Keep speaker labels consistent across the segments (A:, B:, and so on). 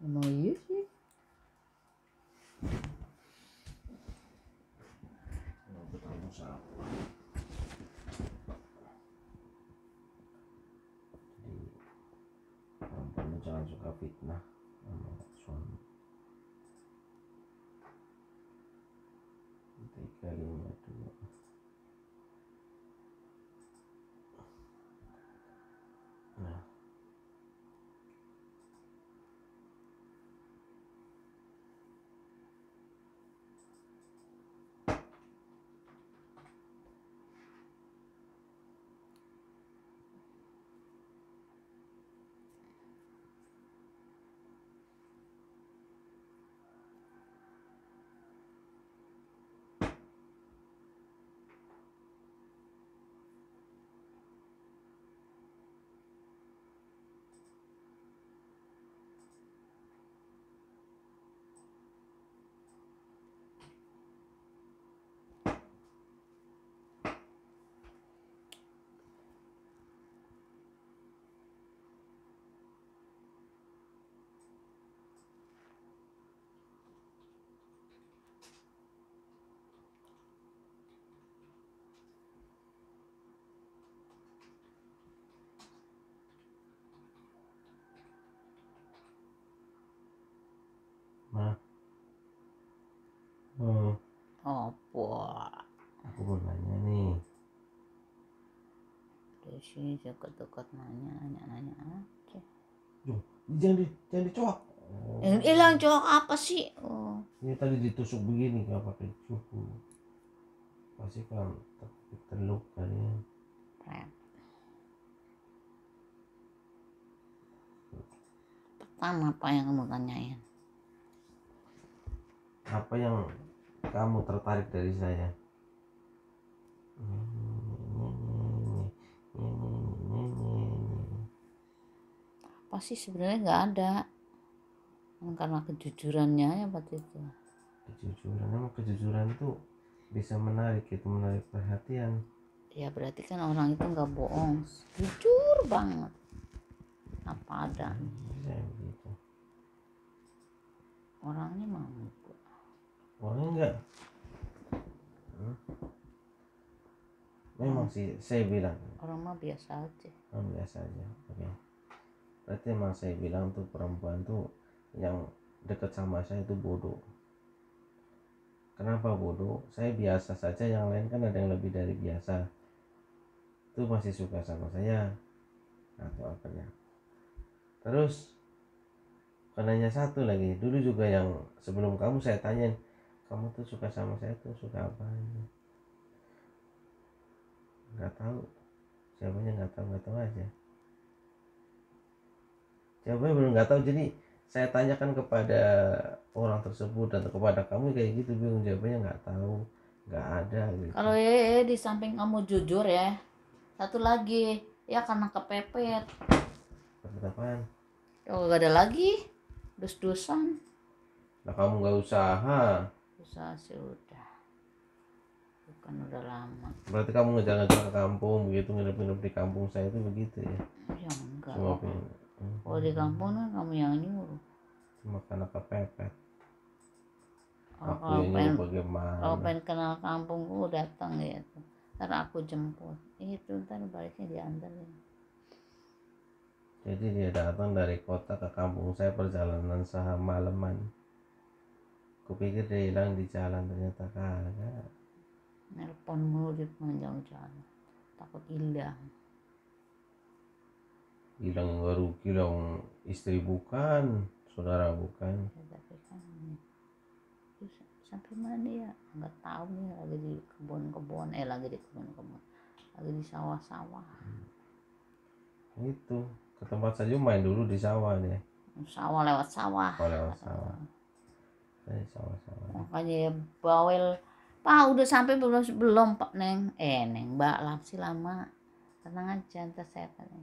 A: iya
B: Nggak bertanggung jawab. Jadi jangan suka fitnah sama dua. Nah. Nah. Oh,
A: apa
B: aku mau nanya nih.
A: Sini dekat-dekat nanya nanya nanya aja
B: Duh, jangan di, jangan dicoak. Oh,
A: yang hilang cowok apa sih oh
B: ini tadi ditusuk begini nggak pakai cuku. Pasti kan ter- terluka ya.
A: Rep. pertama apa yang kamu tanyain
B: Apa yang kamu tertarik dari saya?
A: apa sih sebenarnya nggak ada karena kejujurannya ya waktu itu
B: Kejujuran, emang kejujuran itu bisa menarik itu menarik perhatian.
A: ya berarti kan orang itu nggak bohong jujur banget apa ada
B: Bisa begitu.
A: orangnya mampu
B: Orangnya enggak. Hmm? Memang sih saya bilang
A: orang mah biasa aja
B: oh, biasa aja. Oke. Berarti emang saya bilang tuh perempuan tuh yang deket sama saya itu bodoh. Kenapa bodoh? Saya biasa saja, yang lain kan ada yang lebih dari biasa. Itu masih suka sama saya atau apanya. Terus penanya satu lagi, dulu juga yang sebelum kamu saya tanyain, kamu tuh suka sama saya tuh suka apa? Nggak tahu. Jawabannya nggak tahu, nggak tahu aja. Jawabannya belum nggak tahu, jadi saya tanyakan kepada orang tersebut dan kepada kamu kayak gitu bingung jawabannya nggak tahu. Nggak ada gitu.
A: Kalau ya di samping kamu jujur ya satu lagi ya karena kepepet.
B: Dapat apaan?
A: oh gak ada lagi. Dus-dusan.
B: Nah kamu nggak usaha?
A: Usaha sih udah. Bukan udah lama.
B: Berarti kamu ngejar-ngejar ke kampung begitu nginep-nginep di kampung saya itu begitu ya?
A: Ya enggak.
B: Pengen hmm,
A: kalau di kampung kan kamu yang nyuruh
B: Cuma karena kepepet
A: kalau
B: yang
A: pengen
B: bagaimana?
A: kalau pengen kenal kampung gua datang gitu ntar aku jemput. Itu ntar baliknya diantarin
B: Jadi dia datang dari kota ke kampung. Saya perjalanan semalaman Kupikir dia hilang di jalan ternyata. Kagak.
A: Nelpon mulu di panjang jalan takut hilang
B: Hilang nggak rugi dong istri bukan Saudara bukan.
A: Ya, kan sampai mana ya? Nggak tahu nih lagi di kebun-kebun eh lagi di kebun-kebun. Lagi di sawah-sawah.
B: Itu ke tempat saja main dulu di sawah deh
A: sawah lewat sawah.
B: Oh lewat sawah. Dari sawah-sawah.
A: Makanya ya bawel. Pak udah sampai belum belum pak neng. Eh neng mbak sih lama. Tenang aja ntar saya tanya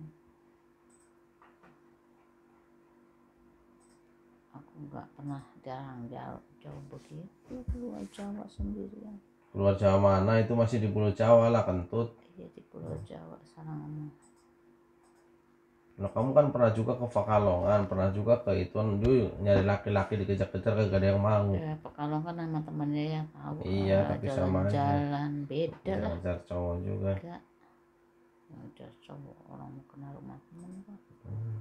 A: aku nggak pernah jarang jauh jauh begitu. Keluar Jawa sendirian.
B: Keluar Jawa mana? Itu masih di Pulau Jawa lah kentut.
A: Iya di Pulau Jawa sana ngomong.
B: Nah, kamu kan pernah juga ke Pekalongan, pernah juga ke itu dulu nyari laki-laki dikejar-kejar kagak ada yang mau.
A: ya pekalongan sama temennya yang tahu
B: Iya, tapi sama aja.
A: jalan-jalan beda lah.
B: Ngejar cowok juga.
A: enggak. Udah cowok orang mau kenal rumah temen kok
B: Hmm.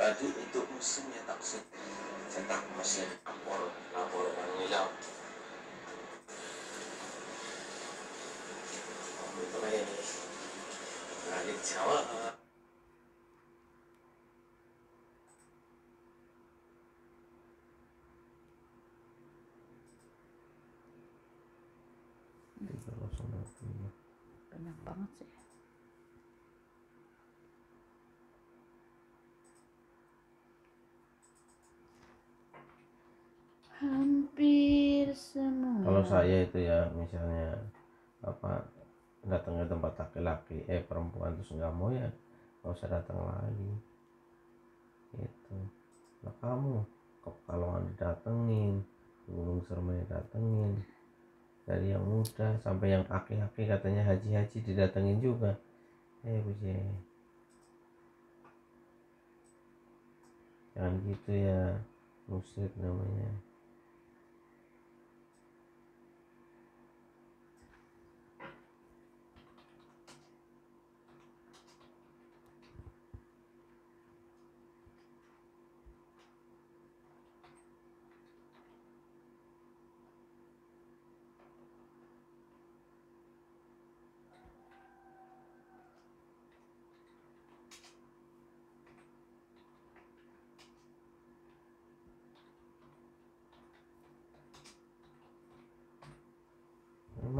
C: Tadi itu cetak mesin lapor lapor yang hilang. Oh, itu kayak ini. Nah, di Jawa
A: banyak banget sih hampir semua.
B: Kalau saya itu ya misalnya apa datang ke tempat laki-laki eh perempuan terus nggak mau ya nggak usah datang lagi. Itu nah kamu ke Pekalongan didatengin ke Gunung Sermai datengin dari yang muda sampai yang aki-aki katanya haji-haji didatengin juga. Eh buje jangan gitu ya musrik namanya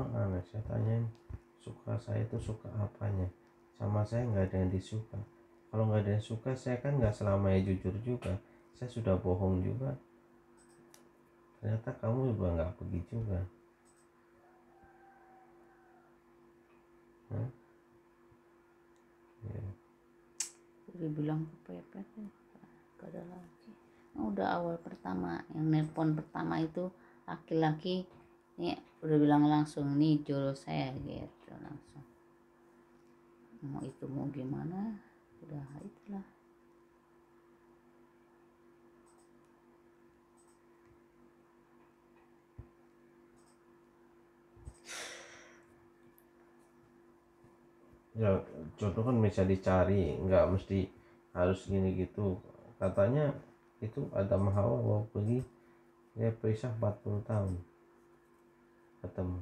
B: Emang aneh saya tanyain suka saya itu suka apanya? Sama saya nggak ada yang disuka. Kalau nggak ada yang suka saya kan nggak selamanya jujur juga. Saya sudah bohong juga. Ternyata kamu juga nggak pergi juga. Hah? Ya.
A: udah bilang kepepet ya gak ada lagi. Udah awal pertama yang nelpon pertama itu laki-laki ini udah bilang langsung nih jodoh saya gitu langsung. Mau itu mau gimana? Udah itulah.
B: Ya jodoh kan bisa dicari nggak mesti harus gini gitu. Katanya itu ada Hawa mau pergi ya pisah 40 tahun ketemu.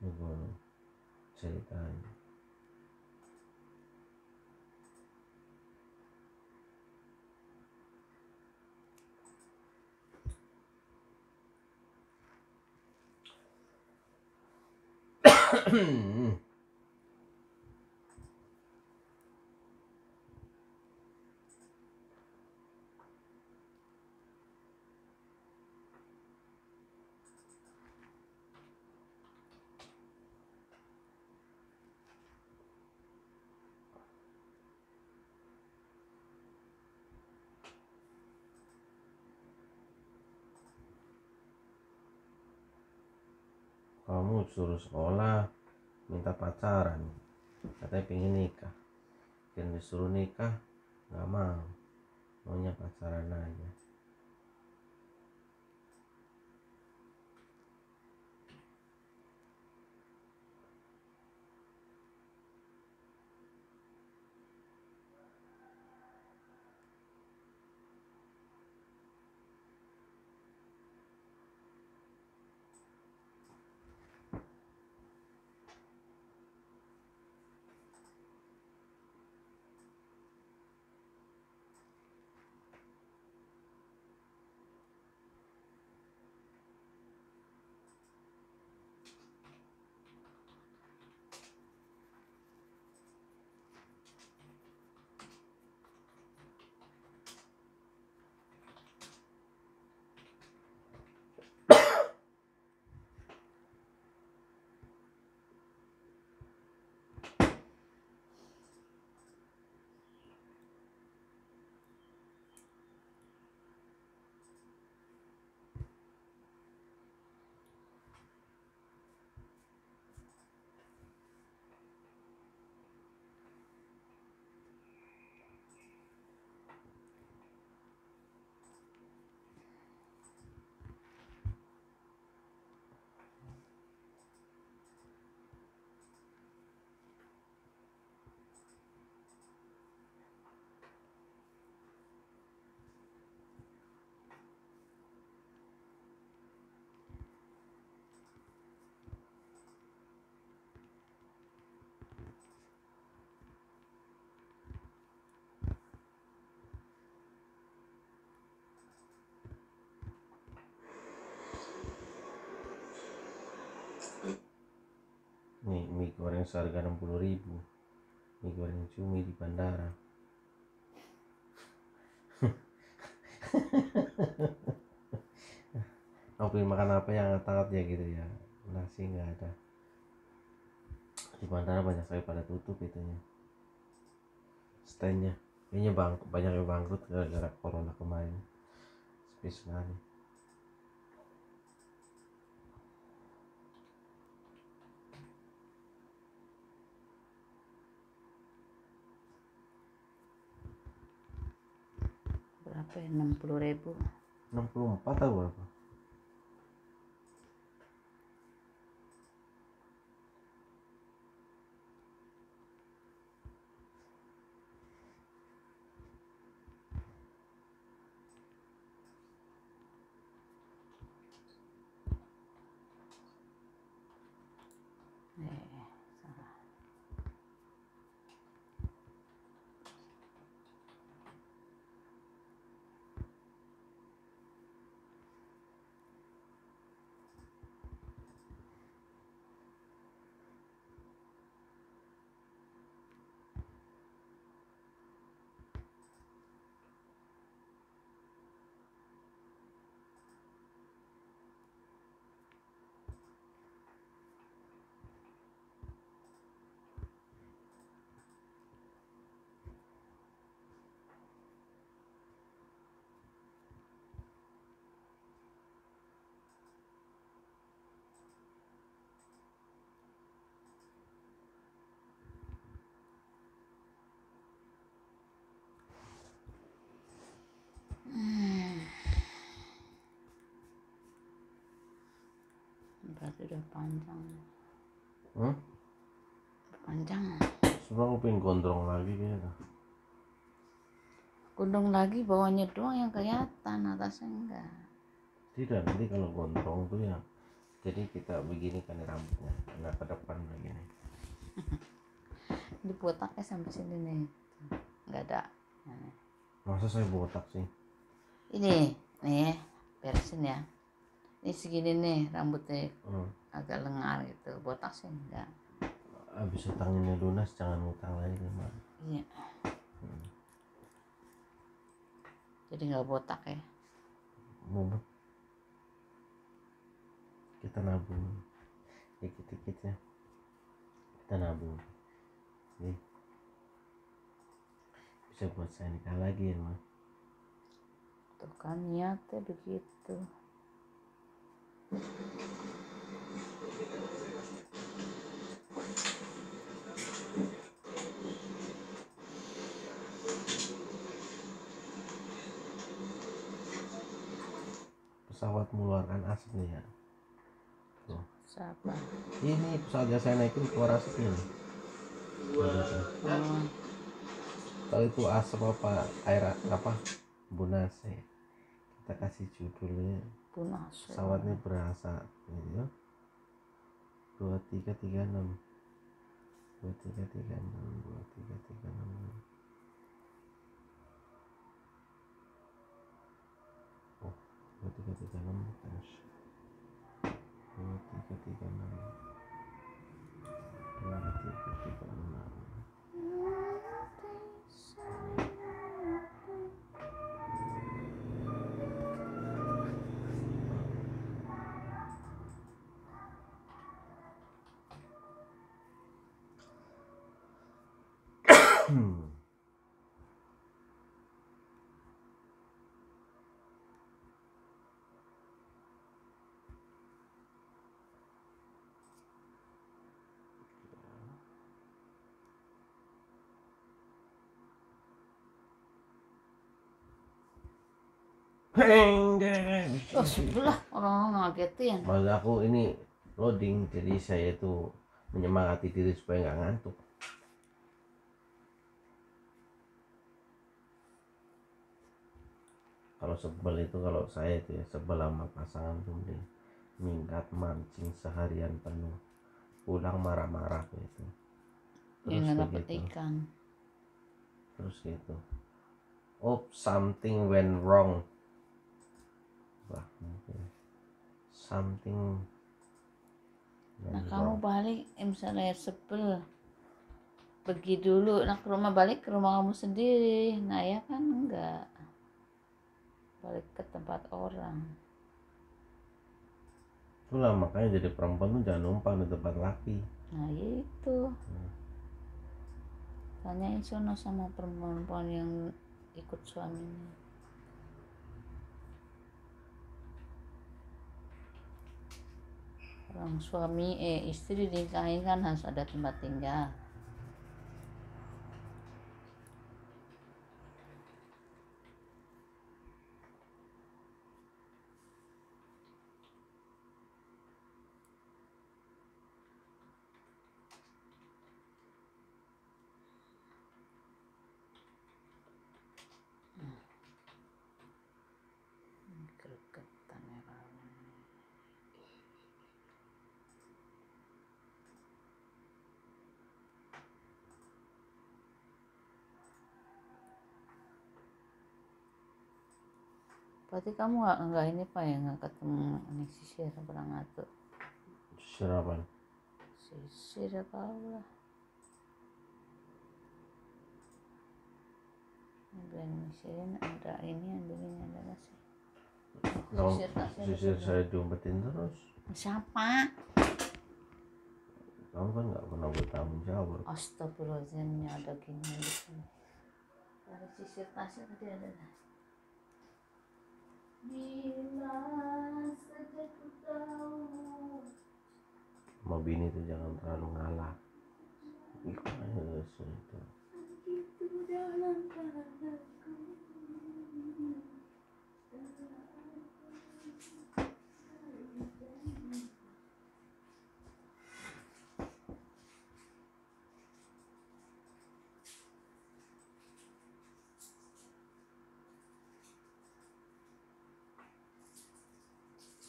B: Begini ceritanya kamu suruh sekolah minta pacaran. Katanya pengen nikah. Dan disuruh nikah nggak mau. Maunya pacaran aja seharga 60 ribu. Mie goreng cumi di bandara. Mau pengen makan apa yang hangat ya gitu ya. Nasi nggak ada. Di bandara banyak sekali pada tutup itunya. Standnya. Kayaknya bang banyak yang bangkrut gara-gara corona kemarin. Sepi sekali
A: berapa ya? Enam puluh ribu.
B: 64 atau berapa
A: eh salah berarti udah panjang.
B: Hmm?
A: panjang
B: sebenarnya aku pengen gondrong lagi gitu
A: gunung lagi bawahnya doang yang kelihatan atasnya enggak.
B: Tidak nanti kalau gondrong tuh ya jadi kita begini kan rambutnya karena ke depan begini
A: di botaknya sampai sini nih. Nggak ada. Nah,
B: masa saya botak sih?
A: Ini nih beresin ya ini segini nih rambutnya.
B: Hmm.
A: agak lengar gitu. Botak sih enggak.
B: Abis utangnya lunas jangan utang lagi mah
A: iya. Jadi nggak botak ya?
B: Mau kita nabung. Dikit-dikit ya. Kita nabung. Jadi, bisa buat saya nikah lagi ya mah
A: tuh kan niatnya begitu
B: pesawat mengeluarkan asap nih ya. Tuh.
A: Siapa?
B: Ini pesawat yang saya naikin keluar asapnya nih.
A: Oh,
B: Tahu itu asap apa air apa bunase kita kasih judulnya
A: punas
B: pesawatnya berasa ya dua tiga tiga enam. Dua tiga tiga enam dua tiga tiga enam oh
A: sebelah orang-orang ngagetin.
B: Maksud aku ini loading jadi saya itu menyemangati diri supaya nggak ngantuk kalau sebel itu kalau saya itu ya sebel sama pasangan tuh mending minggat mancing seharian penuh. Pulang marah-marah gitu.
A: Ya nggak dapet
B: begitu
A: ikan
B: terus gitu. Oh something went wrong. Wah mungkin something
A: nah
B: Nanti
A: kamu balik eh, misalnya sebel pergi dulu nah ke rumah balik ke rumah kamu sendiri. Nah ya kan? Enggak balik ke tempat orang.
B: Itulah makanya jadi perempuan tuh jangan numpang di tempat laki.
A: Nah itu tanyain sono sama perempuan yang ikut suaminya. Orang suami eh istri dinikahin kan harus ada tempat tinggal Berarti kamu nggak nggak ini pak ya nggak ketemu ini sisir pernah ngatur sisir ya kau lah? Biar misirin ada ini ambilin ada nasi Sisir
B: sisir saya diumpetin terus.
A: Siapa?
B: Kamu kan nggak pernah bertanggung jawab.
A: Astagfirullahaladzim ada gini. Ada sisir tasnya tadi ada. Bila
B: sama bini tuh jangan terlalu ngalah ikhlas itu.
A: Itu dalam padaku.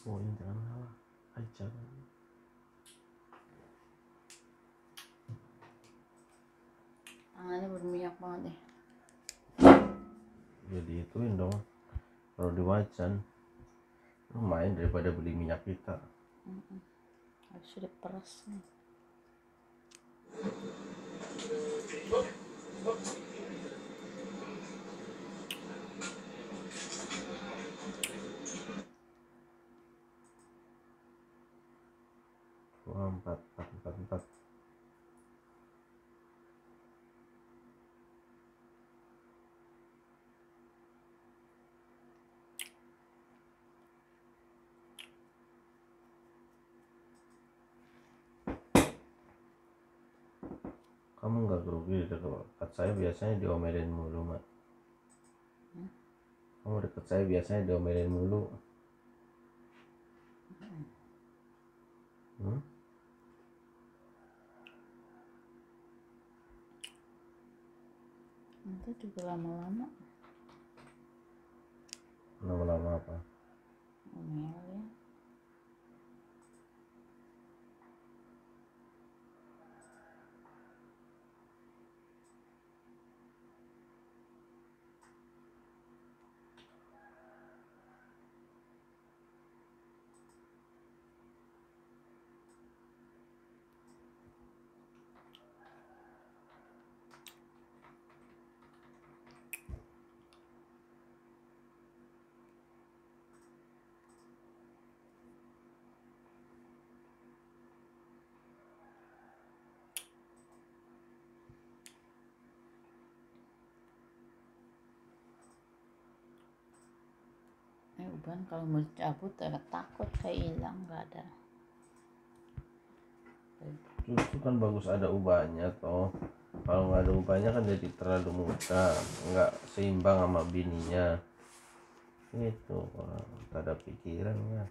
B: oh ini jangan ngalah aja
A: Tangannya berminyak banget deh.
B: jadi ituin dong kalau di wajan lumayan daripada beli minyak kita
A: Harus diperas nih.
B: dua empat empat empat empat kamu nggak grogi di dekat saya biasanya diomelin mulu mak kamu deket saya biasanya diomelin mulu hmm?
A: Nanti juga lama-lama
B: lama-lama apa
A: ngomel ya. Uban kalau mau cabut agak takut kayak hilang nggak ada.
B: Justru kan bagus ada ubahnya toh. Kalau nggak ada ubahnya kan jadi terlalu muda nggak seimbang sama bininya. Itu tak ada pikiran ya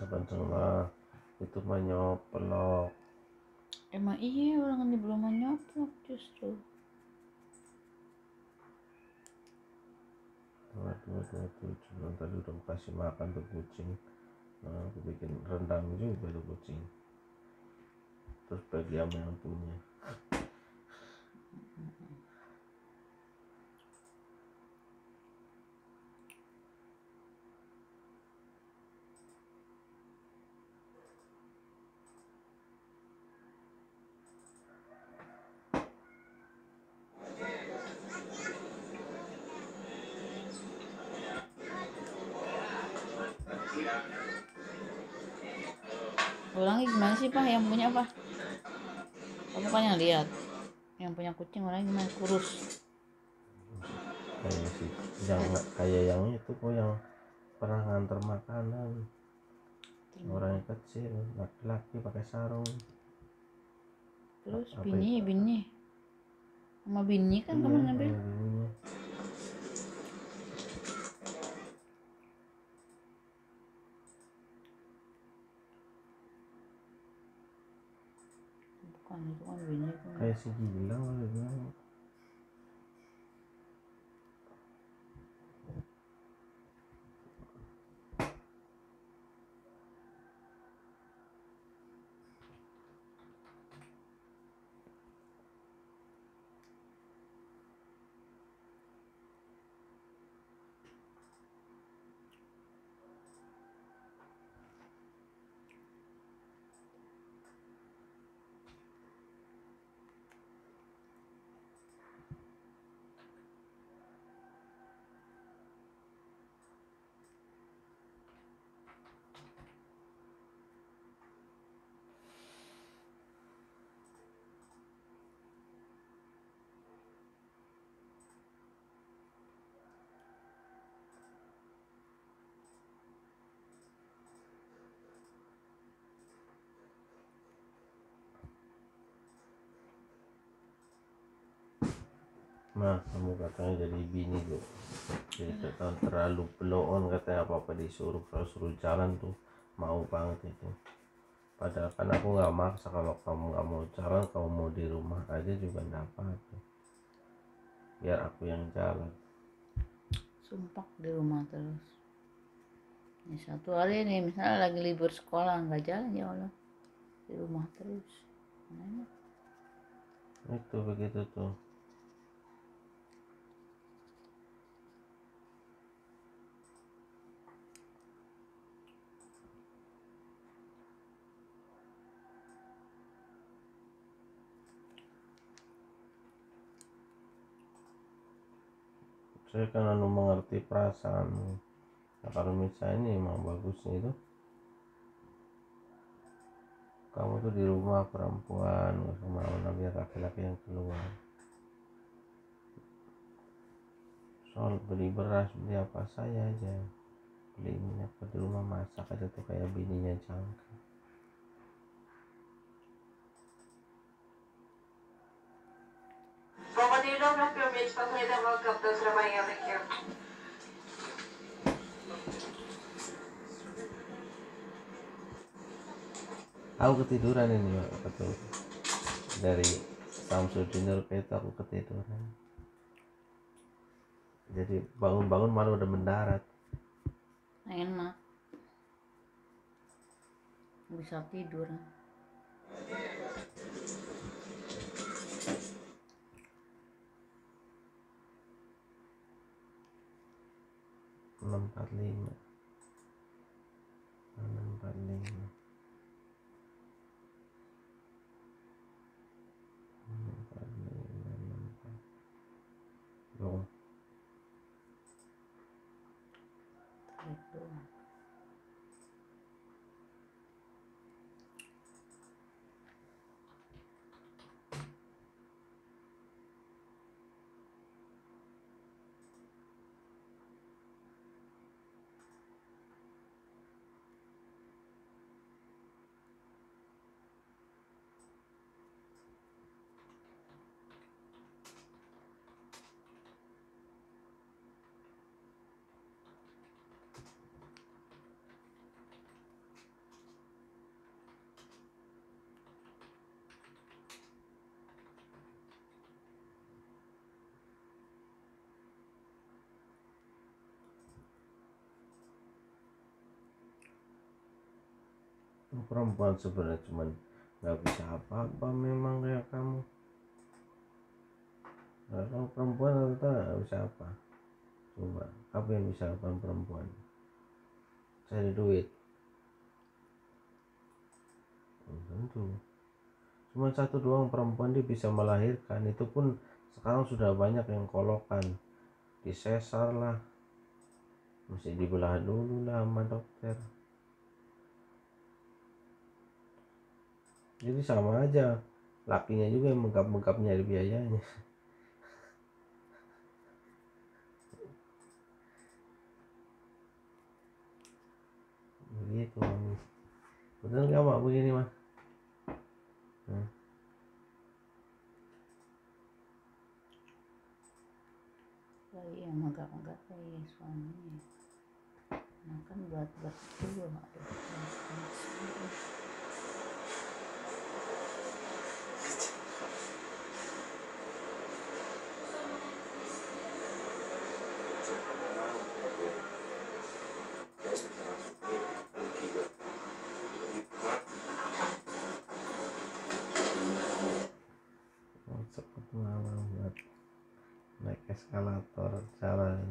B: Lah itu mah nyoplok.
A: Emang iya orang ini belum mau nyoplok justru.
B: Waduh, dua tujuh Nah, tadi udah kasih makan tuh kucing. Nah aku bikin rendang juga tuh kucing. Terus bagi yang punya
A: orangnya gimana punya apa? Kamu kan yang lihat. Yang punya kucing orangnya gimana? Kurus.
B: Kayak si yang kayak yang itu kok yang pernah nganter makanan. Orang yang kecil laki-laki pakai sarung.
A: Terus
B: Apa
A: bini bini sama bini kan
B: Iya,
A: ngambil
B: sama bininya.
A: bukan itu kan kan
B: kayak si Gilang kali bilang Nah, kamu katanya jadi bini tuh. Jadi katanya terlalu blow on katanya apa apa disuruh kalau suruh jalan tuh mau banget itu. Padahal kan aku nggak maksa kalau kamu nggak mau jalan, kamu mau di rumah aja juga nggak apa-apa. Biar aku yang jalan.
A: sumpah di rumah terus ini satu hari nih misalnya lagi libur sekolah nggak jalan ya Allah di rumah terus Gimana?
B: Itu begitu tuh. Saya kan anu mengerti perasaanmu nah, kalau misalnya ini emang bagusnya itu kamu tuh di rumah perempuan nggak ke mana biar laki-laki yang keluar. Soal beli beras beli apa saya aja. Beli minyak di rumah masak aja tuh kayak bininya jangka
D: Mikir.
B: aku ketiduran ini apa tuh dari Samsudin Nurka itu aku ketiduran. Jadi bangun-bangun malah udah mendarat.
A: Enak bisa tidur
B: enam empat lima. Enam empat lima enam empat lima enam empat belum
A: tarik doang
B: perempuan sebenarnya cuman nggak bisa apa-apa memang kayak kamu. Nah, kalau perempuan ternyata nggak bisa apa. Coba apa yang bisa lakukan perempuan? Cari duit. Tentu. Cuma satu doang perempuan dia bisa melahirkan. Itu pun sekarang sudah banyak yang kolokan. Disesar lah. Mesti dibelah dulu lah sama dokter jadi sama aja lakinya juga yang menggap-menggap nyari biayanya begitu bener nggak mak begini mah Hah?
A: Kayak yang enggak-enggak kayak suaminya. Nah kan buat-buat dulu aduh.
B: Oh, cepet malam buat naik eskalator jalan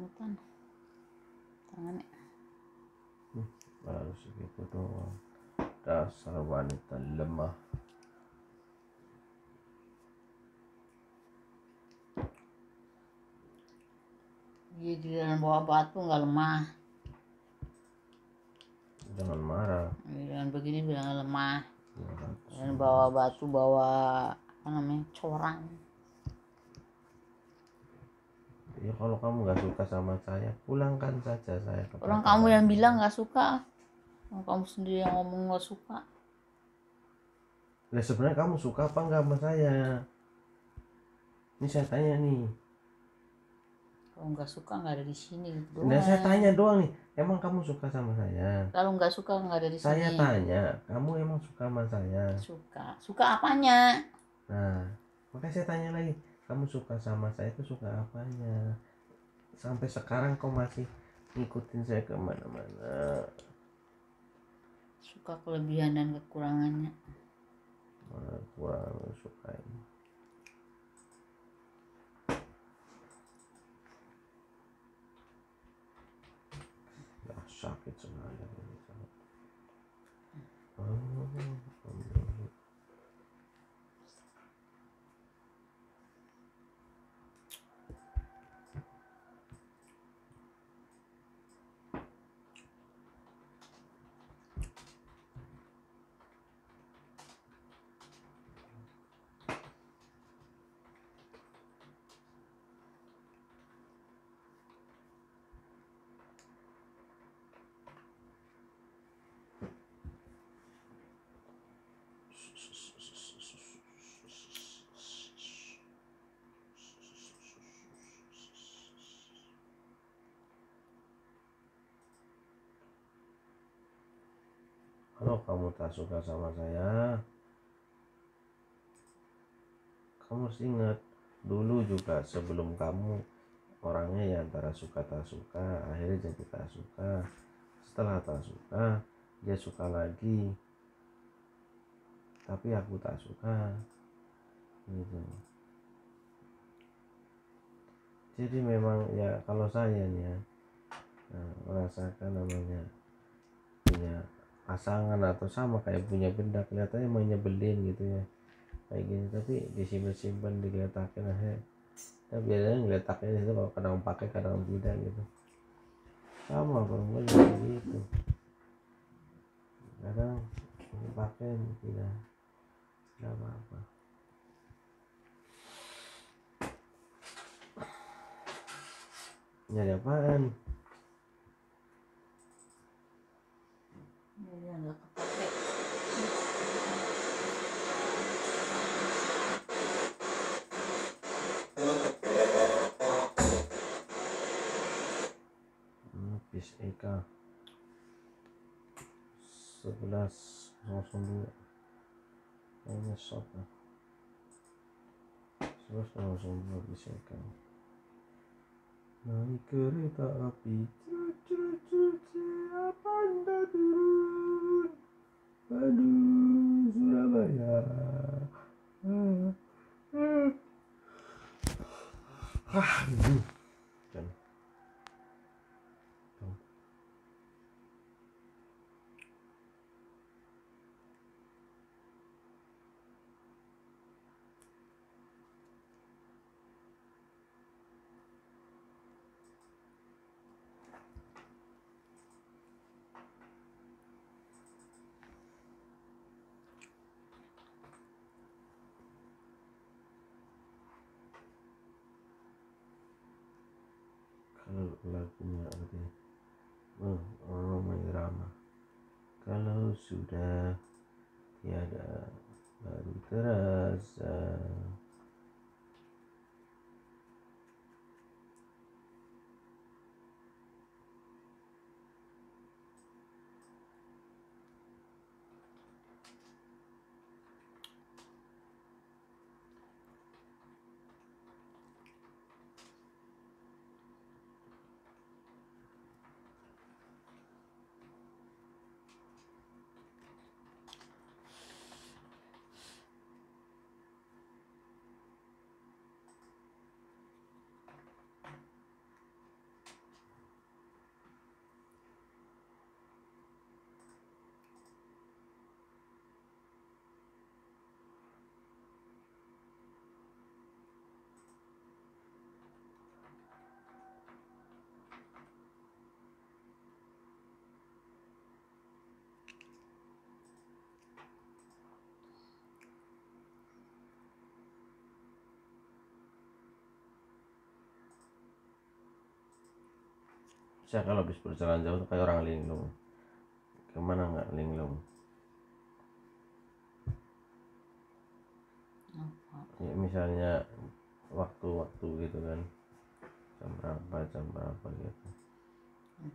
A: Semutan. Tangannya.
B: baru segitu doang dasar wanita lemah
A: Dia di dalam bawa batu nggak lemah.
B: jangan marah
A: Jangan begini bilang lemah.
B: 200
A: Dan bawa batu bawa apa namanya corang.
B: ya kalau kamu nggak suka sama saya? Pulangkan saja saya ke
A: orang kamu yang bilang nggak suka. Orang kamu sendiri yang ngomong nggak suka.
B: Lah sebenarnya kamu suka apa nggak sama saya? Ini saya tanya nih.
A: Kalau nggak suka nggak ada di sini gitu
B: nah saya
A: doang.
B: tanya doang nih. Emang kamu suka sama saya?
A: Kalau nggak suka nggak ada di sini.
B: saya tanya kamu emang suka sama saya?
A: Suka. Suka apanya?
B: Nah makanya saya tanya lagi. Kamu suka sama saya itu suka apanya sampai sekarang kau masih ngikutin saya ke mana-mana.
A: Suka kelebihan dan kekurangannya.
B: Mana kurang sukain? Ya sakit sekali ini sangat. Oh, Allah. Kalau kamu tak suka sama saya, kamu harus ingat dulu juga sebelum kamu orangnya ya antara suka tak suka, akhirnya jadi tak suka. Setelah tak suka, dia suka lagi. Tapi aku tak suka. Gitu. Jadi memang ya kalau saya nih ya nah, merasakan namanya punya pasangan atau sama kayak punya benda kelihatannya emang nyebelin gitu ya. Kayak gini tapi disimpan simpan digeletakin aja. Ya biasanya ngeletaknya di situ kalau kadang pakai kadang tidak gitu. Sama perempuan juga gitu. Kadang pakai tidak. Tidak apa apa nyari apaan
A: Ini dia nggak kepake.
B: Hmm, Pis Eka. 1102 kayaknya shop ya 1102 Pis Eka. Naik kereta api. Cut, cut, cut, siapa anda turun. Aduh Surabaya. Ah, ah. ah, aduh. Dan lagunya artinya oh, oh main drama. Kalau sudah tiada baru terasa saya kalau habis berjalan jauh tuh kayak orang linglung. Ke mana nggak linglung? Ya, misalnya waktu-waktu gitu kan. Jam berapa jam berapa gitu.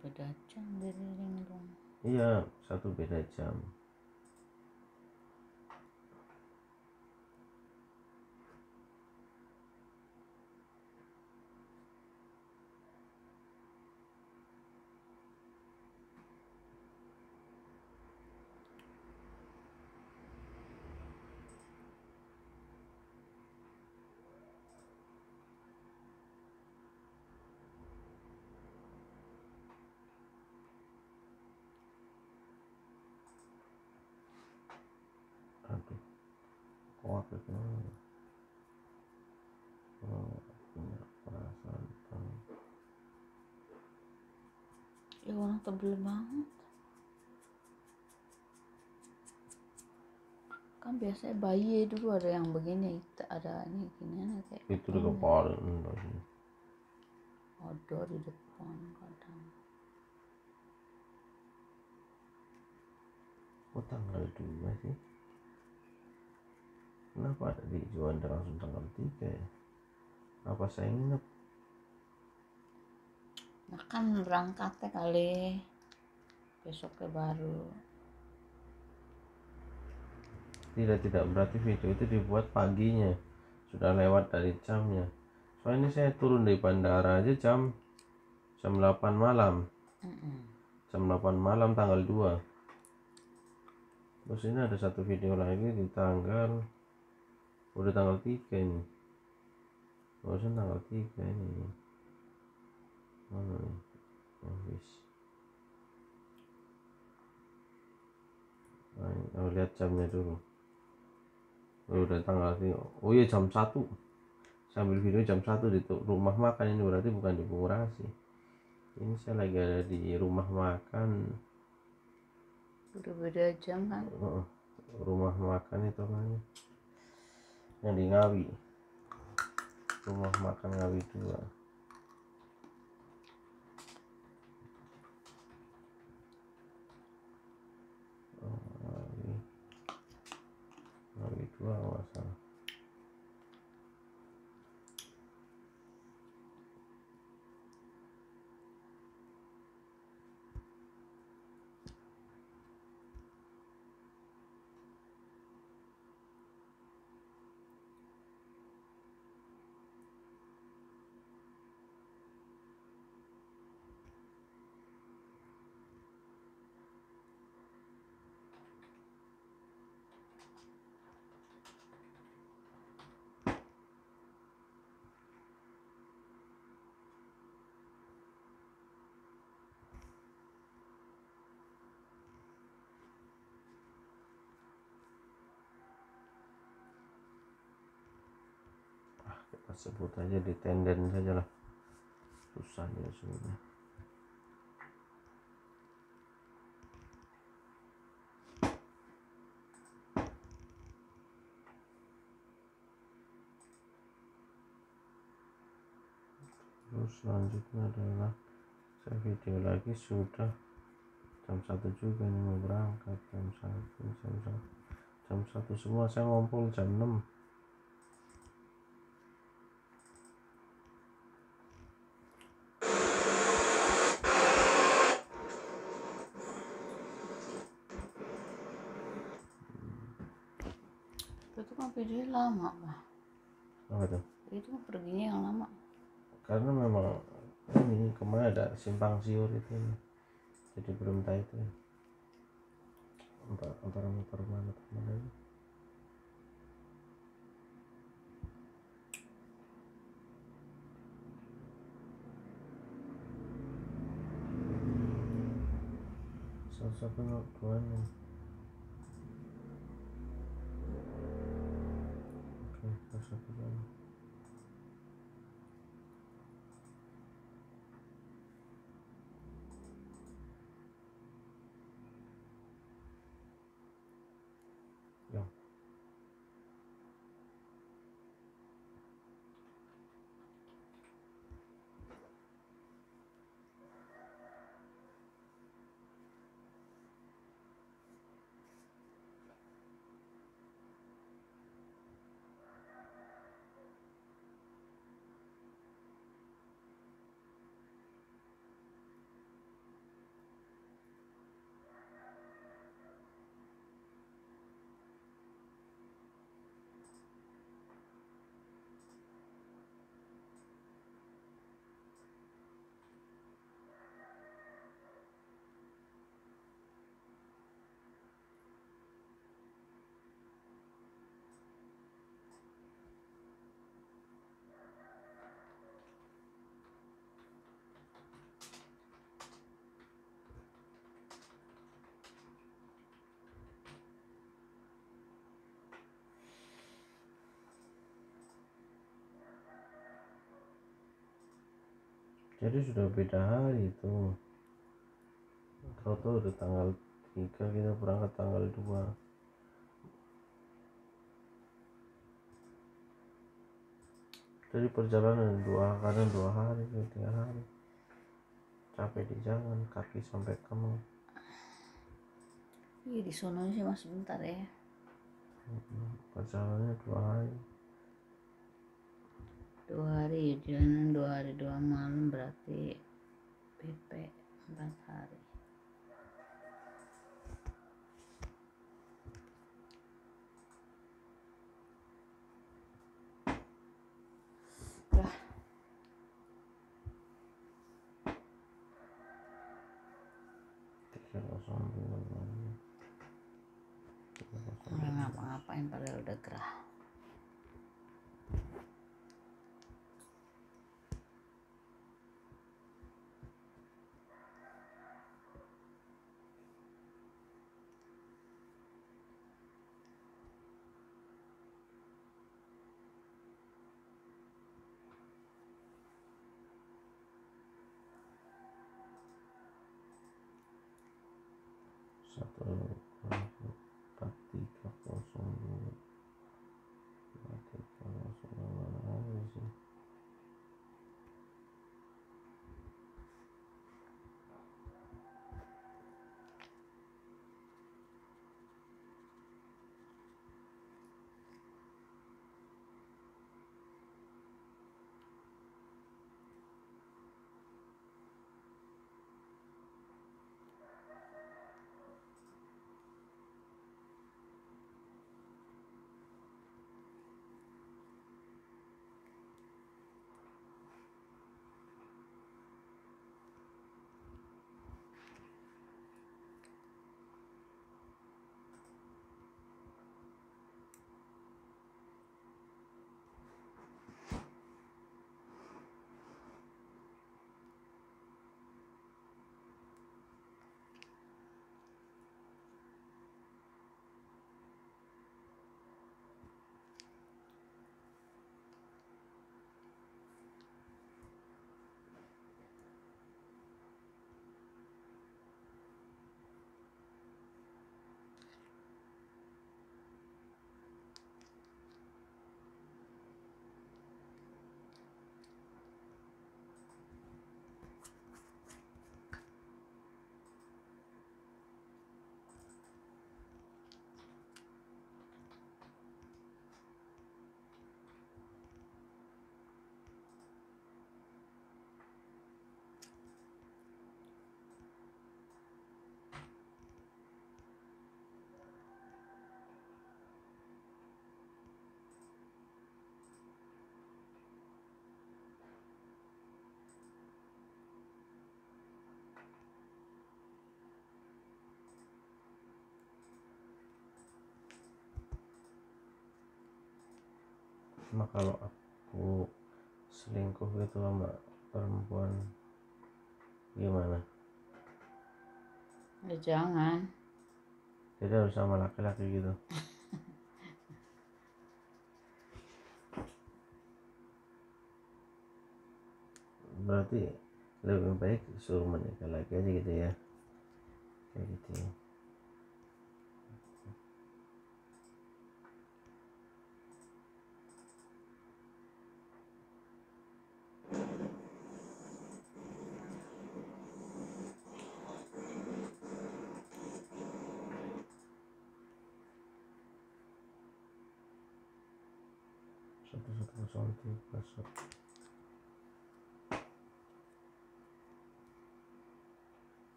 A: Beda jam dari linglung.
B: Iya satu beda jam aduh itu oh, punya perasaan tentang
A: ya orang tebel banget. Kan biasanya bayi dulu ada yang begini ada ini gini kayak
B: itu di kepala enggak sih.
A: Ada di depan kadang.
B: Kok tanggal dua sih kenapa ada di Juanda langsung tanggal tiga ya? Apa saya nginep?
A: Nah kan berangkatnya kali. Besoknya baru.
B: Tidak tidak berarti video itu dibuat paginya. Sudah lewat dari jamnya. Soalnya saya turun dari bandara aja jam jam 8 malam.
A: Mm-mm.
B: jam 8 malam tanggal 2 terus ini ada satu video lagi di tanggal udah tanggal 3 ini. Barusan tanggal 3 ini. Mana nih? Oh, wis. Nah, oh, lihat jamnya dulu. Oh, udah tanggal tiga. oh iya jam 1 sambil video jam 1 di rumah makan ini berarti bukan di Bungurasi ini saya lagi ada di rumah makan.
A: Udah beda jam kan
B: Heeh, rumah makan itu namanya yang di Ngawi. Rumah makan Ngawi 2 Oh, Ngawi. 2 kalau ah kita sebut aja di tenden saja lah susah ya sebenarnya. Terus selanjutnya adalah saya video lagi sudah. Jam satu juga nih mau berangkat jam satu jam satu. Jam satu semua saya ngumpul jam 6
A: itu kan video lama pak
B: apa tuh
A: itu kan perginya yang lama
B: karena memang ini kemarin ada simpang siur itu jadi belum tahu itu. Antara antara mana ke mana salah satu dua nih oke salah satu dua Ya. Jadi sudah beda hari itu. Kau tahu udah tanggal 3 kita berangkat tanggal 2 dari perjalanan dua kadang dua hari tiga hari. Capek di jalan kaki sampai kamu
A: iya di sono sih mas. Bentar ya.
B: Perjalanannya dua hari
A: dua hari jalanan dua hari dua malam berarti PP empat hari Dah,
B: tiga kosong dua tiga kosong
A: nggak ngapa-ngapain padahal udah gerah
B: satu cuma kalau aku selingkuh gitu sama perempuan gimana?
A: Ya jangan.
B: Jadi harus sama laki-laki gitu. Berarti lebih baik suruh menikah lagi aja gitu ya. Kayak gitu ya.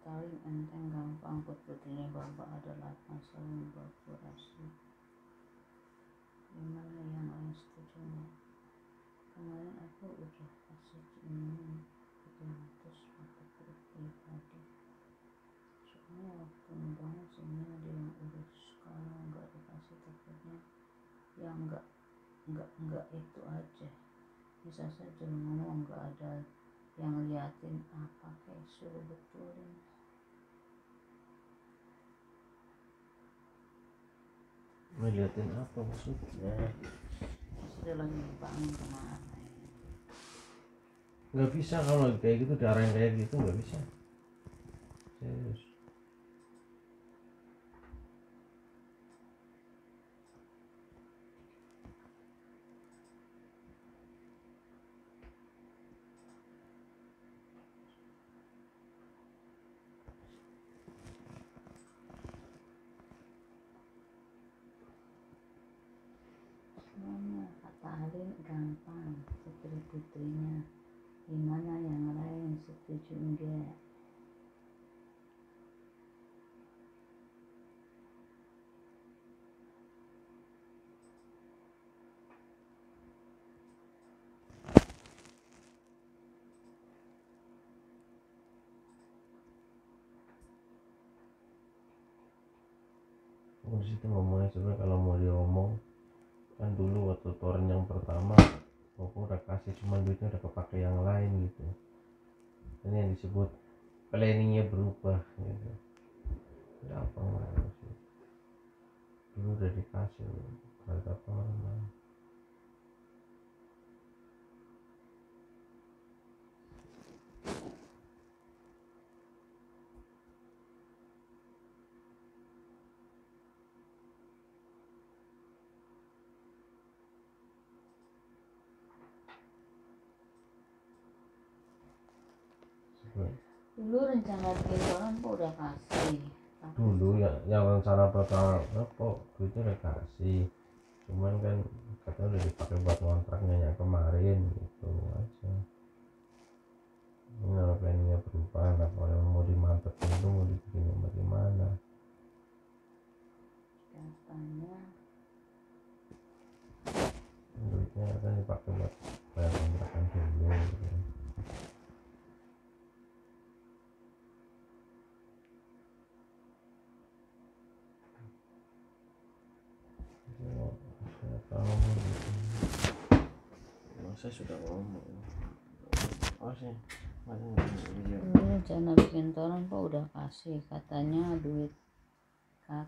A: Paling enteng gampang putrinya bapak adalah saling berkolaborasi gimana yang lain setuju kemarin aku udah kasih ini terus pakai grup pribadi. Soalnya waktu banget semuanya ada yang urus. Kalau nggak dikasih takutnya ya nggak nggak nggak itu aja. Bisa saja ngomong nggak ada yang liatin apa kayak suruh betulin
B: Ngeliatin apa maksudnya?
A: sudah bangun ke mana
B: Nggak bisa kalau kayak gitu diarahin kayak gitu nggak bisa. Serius.
A: semuanya kata Alin gampang putri putrinya gimana yang lain setuju enggak
B: Aku di situ ngomongnya. Sebenarnya kalau mau diomong kan dulu waktu toren yang pertama aku udah kasih cuman duitnya udah kepake yang lain gitu. Ini yang disebut planningnya berubah gitu. Ada apa enggak sih? Dulu udah dikasih harga toren lah. Sebenarnya
A: dulu rencana bikin koran kok udah kasih tapi
B: dulu ya yang rencana pertama apa duitnya udah kasih cuman kan katanya udah dipakai buat kontraknya yang kemarin gitu aja. Ini kalau planningnya berubah nah kalau yang mau dimantepin itu mau dibikin yang bagaimana.
A: Katanya
B: duitnya kan dipakai buat bayar saya sudah ngomong. Oh sih.
A: Dulu rencana bikin toran kok udah kasih katanya duit. Kat